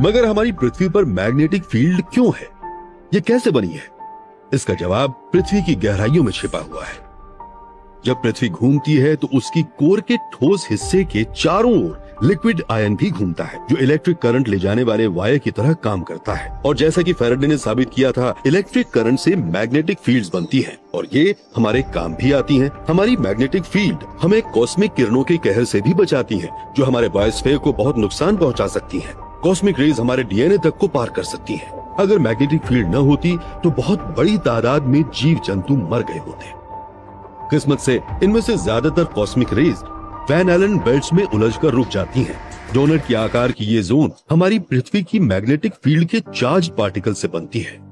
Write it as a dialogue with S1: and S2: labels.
S1: मगर हमारी पृथ्वी पर मैग्नेटिक फ़ील्ड क्यों है? ये कैसे बनी है? इसका जवाब पृथ्वी की गहराइयों में छिपा हुआ है। जब पृथ्वी घूमती है तो उसकी कोर के ठोस हिस्से के चारों ओर लिक्विड आयन भी घूमता है, जो इलेक्ट्रिक करंट ले जाने वाले वायर की तरह काम करता है। और जैसा कि फेरेडे ने साबित किया था, इलेक्ट्रिक करंट से मैग्नेटिक फील्ड्स बनती हैं। और ये हमारे काम भी आती हैं। हमारी मैग्नेटिक फ़ील्ड हमें कॉस्मिक किरणों के कहर से भी बचाती है, जो हमारे बायोस्फीयर को बहुत नुकसान पहुँचा सकती हैं। कॉस्मिक रेज हमारे डीएनए तक को पार कर सकती है। अगर मैग्नेटिक फ़ील्ड न होती तो बहुत बड़ी तादाद में जीव जंतु मर गए होते। किस्मत से, इनमें से ज़्यादातर cosmic rays Van Allen belt में उलझकर रुक जाती हैं। डोनट के आकार की ये जोन हमारी पृथ्वी की मैग्नेटिक फ़ील्ड के चार्ज पार्टिकल से बनती है।